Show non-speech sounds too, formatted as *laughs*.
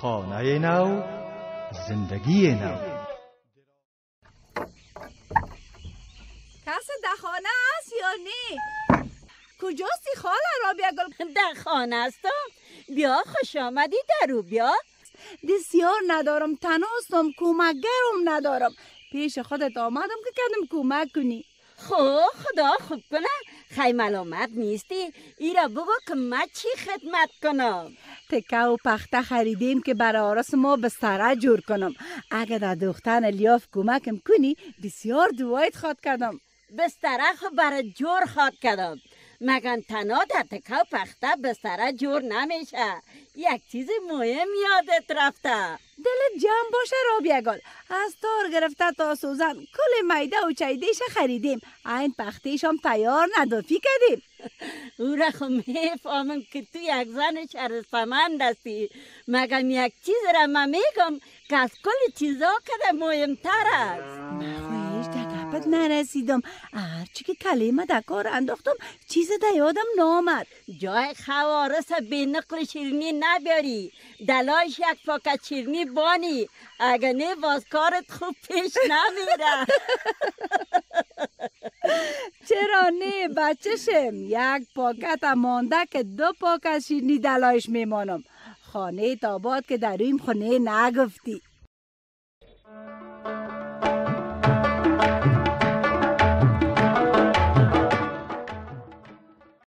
خانه نو زندگی نو. کس در خانه است یا نه؟ کجاستی خاله رابیا گل در خانه هستم بیا خوش آمدی درو بیا. بسیار ندارم تناستم کمکگرم ندارم. پیش خودت آمدم که کردم کمک کنی. خب خدا خوب کنه. خیلی ملامت نیستی؟ ایرا بگو که من چی خدمت کنم؟ تکه و پخته خریدیم که برای آرس ما بستره جور کنم. اگه در دختن الیاف کمکم کنی بسیار دوایت خواد کردم. بستره خو برای جور خواد کردم. مگن تنها در تکه و پخته بستره جور نمیشه. یک چیز مهم یادت رفته. جمع باشه رابیه گل از تار گرفته تا سوزن کل میده و چیدیش خریدیم. این پختیش هم تیار ندافی کردیم. *laughs* او را خو می‌فهمم که تو یک زن شرفمند هستی. مگم یک چیز را من میگم که از کل چیزا کده مهمتر است. گپت نرسیدم. هرچی که کلمه در کار انداختم چیز در یادم نامد. جای خوارس به نقل شیرینی نبیاری دلاش یک پاکت شیرینی بانی. اگه نه باز کارت خوب پیش نمیره. چرا نه بچهشم؟ یک پاکت مانده که دو پاکت شیرینی دلایش میمانم. خانه تاباد که در این خونه نگفتی.